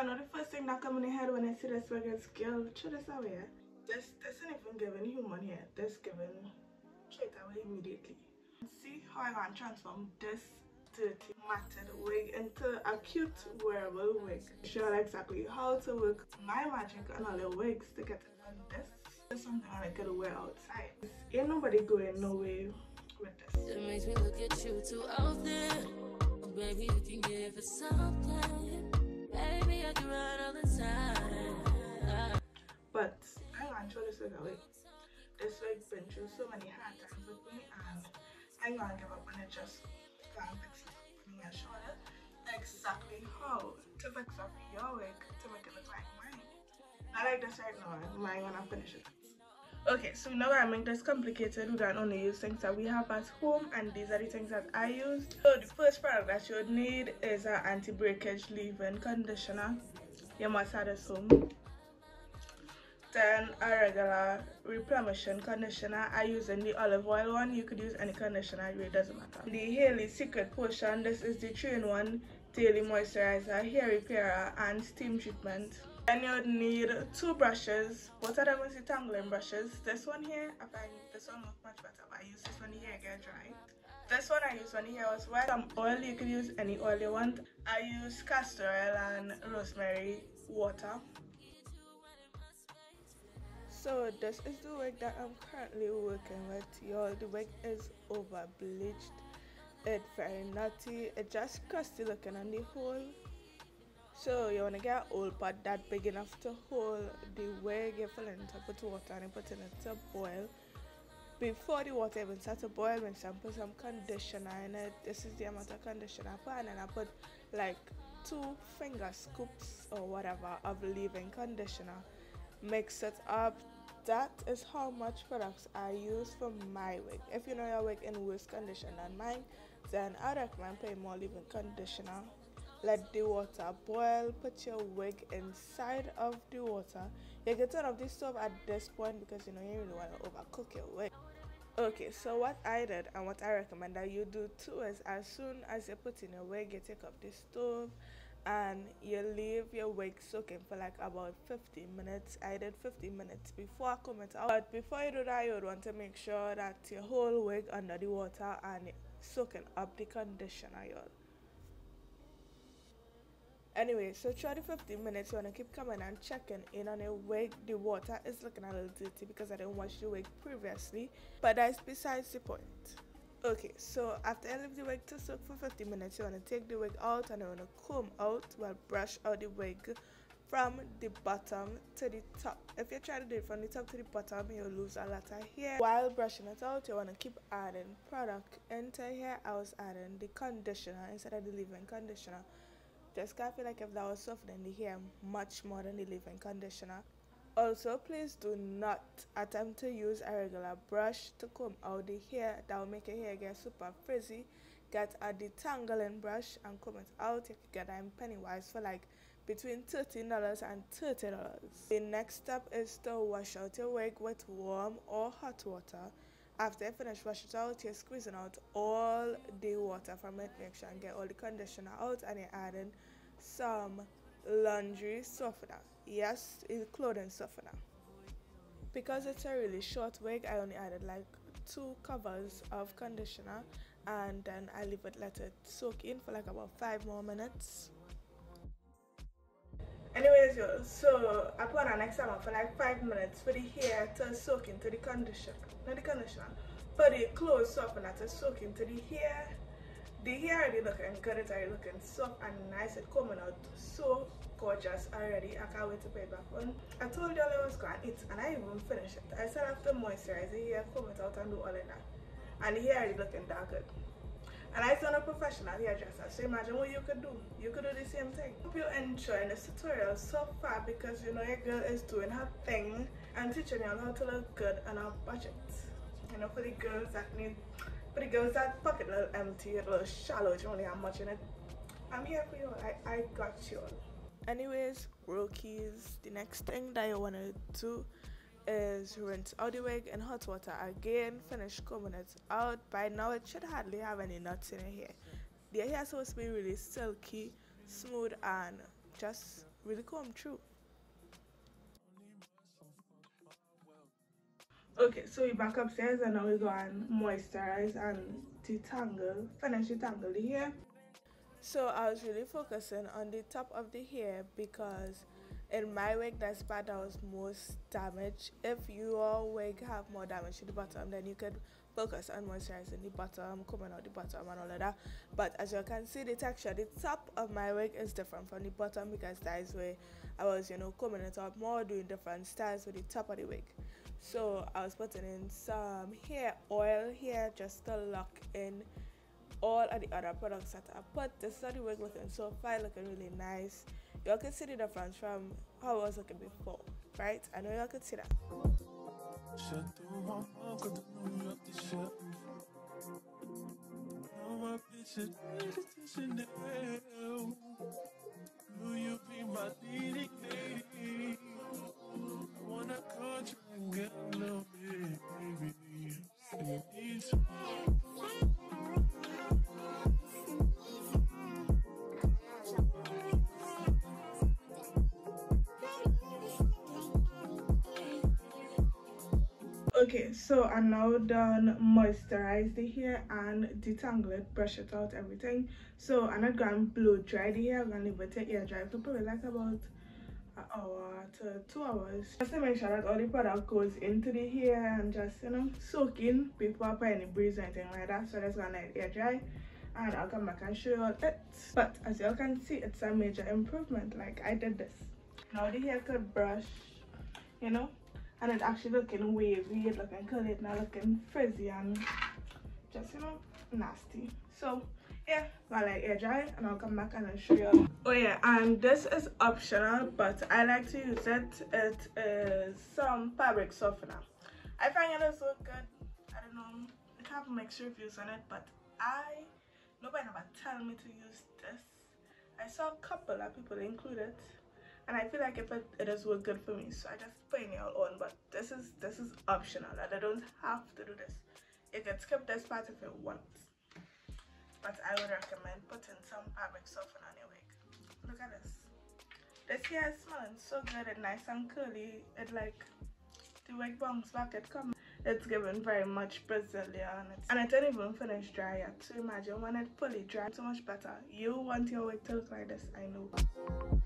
I know the first thing that comes in your head when I see this wig is girl, throw this away. This this isn't even giving human here, This giving straight away immediately. See how I can transform this dirty matted wig into a cute wearable wig. Show exactly how to work my magic on all the wigs to get on this. This is something I could wear outside. Ain't nobody going nowhere with this. It makes me look at you too. Oh, baby, you can give it something. This wig away. This been through so many hard times with me and I'm gonna give up on it just can't fix it. I'm show you exactly how to fix up your wig to make it look like mine. I like this right now, I'm gonna finish it. Okay, so now I make this complicated, we can only use things that we have at home and these are the things that I use. So the first product that you would need is an anti-breakage leave-in conditioner. You must have this home. Then a regular replenishing conditioner. I use in the olive oil one. You could use any conditioner, it really doesn't matter. The Haley Secret Potion. This is the 3-in-1 daily moisturizer, hair repairer, and steam treatment. Then you would need two brushes. Both of them is detangling brushes. This one here, I find this one looks much better, but I use this the hair get dry. This one I use when the hair was wet. Some oil, you can use any oil you want. I use castor oil and rosemary water. So this is the wig that I'm currently working with, y'all. The wig is over bleached. It's very nutty. It's just crusty looking on the whole. So you wanna get a old pot that big enough to hold the wig. You fill it up with water and you put it in to boil. Before the water even starts to boil, when I put some conditioner in it. This is the amount of conditioner I put, and then I put like two finger scoops or whatever of leave-in conditioner mix it up that is how much products I use for my wig. If you know your wig in worse condition than mine then I recommend putting more leave-in conditioner. Let the water boil. Put your wig inside of the water. You can turn off the stove at this point because you know you really want to overcook your wig. Okay so what I did and what I recommend that you do too is as soon as you put in your wig you take up the stove and you leave your wig soaking for like about 15 minutes. I did 15 minutes before i come out but before you do that you would want to make sure that your whole wig under the water and soaking up the conditioner y'all anyway so throughout the 15 minutes you want to keep coming and checking in on your wig. The water is looking a little dirty because i didn't wash the wig previously but that's besides the point okay so after I leave the wig to soak for 50 minutes you want to take the wig out and you want to comb out well brush out the wig from the bottom to the top if you try to do it from the top to the bottom you'll lose a lot of hair while brushing it out you want to keep adding product into here. I was adding the conditioner instead of the leave-in conditioner just cause I feel like if that was softening the hair much more than the leave-in conditioner also, please do not attempt to use a regular brush to comb out the hair. That will make your hair get super frizzy. Get a detangling brush and comb it out. You can get in Pennywise for like between $13 and $30. The next step is to wash out your wig with warm or hot water. After you finish washing it out, you're squeezing out all the water from it. Make sure and get all the conditioner out and you're adding some laundry yes it's clothing softener because it's a really short wig i only added like two covers of conditioner and then i leave it let it soak in for like about five more minutes. Anyways yo, so i put on next time for like five minutes for the hair to soak into the conditioner not the conditioner but the clothes softener to soak into the hair the hair already looking good it's already looking soft and nice it's coming out so gorgeous already. I can't wait to put it back on. I told y'all i was to eat and i even finished it. I said after moisturize the hair comb it out and do all of that. And the hair already looking that good. And I am a professional hairdresser, so imagine what you could do. You could do the same thing. Hope you're enjoying this tutorial so far because you know your girl is doing her thing and teaching you how to look good on a budget. You know, for the girls that need but it goes that pocket a little empty, a little shallow, you only have much in it. I'm here for you. I, I got you. Anyways, rookies, the next thing that you want to do is rinse out the wig in hot water again, finish combing it out. By now, it should hardly have any knots in here. The hair is supposed to be really silky, smooth, and just really come true. Okay, so we back upstairs and now we go and moisturize and detangle, finish detangle the hair. So I was really focusing on the top of the hair because in my wig that's part that was most damaged. If your wig have more damage to the bottom then you could focus on moisturizing the bottom, combing out the bottom and all of that. But as you can see the texture, the top of my wig is different from the bottom because that is where I was, you know, coming it out more, doing different styles with the top of the wig. So I was putting in some hair oil here just to lock in all of the other products that I put. This is how the wig looking so far, looking really nice. Y'all can see the difference from how I was looking before, right? I know y'all can see that. Okay so i'm now done moisturize the hair and detangle it brush it out everything. So i'm not gonna blow dry the hair i'm gonna leave it to air dry. For probably like about an hour to two hours. Just to make sure that all the product goes into the hair and just you know soak in before put any breeze or anything like that. So that's gonna let air dry. And i'll come back and show you it but as you all can see it's a major improvement. Like i did this. Now the hair could brush you know and it's actually looking wavy looking curly it's not looking frizzy and just you know nasty. So yeah while i air dry and i'll come back and I'll show you oh yeah and this is optional but i like to use it. It is some fabric softener. I find it so good. I don't know. I have mixed reviews on it but i nobody ever tell me to use this. I saw a couple of people include it and I feel like if it, it is work good for me so I just put it all on but this is this is optional and I don't have to do this you can skip this part if you want but I would recommend putting some fabric softener on your wig. Look at this. This hair is smelling so good and nice and curly. It like the wig bounce back it comes it's giving very much Brazilian. And it didn't even finish dry yet. So imagine when it fully dry so much better. You want your wig to look like this I know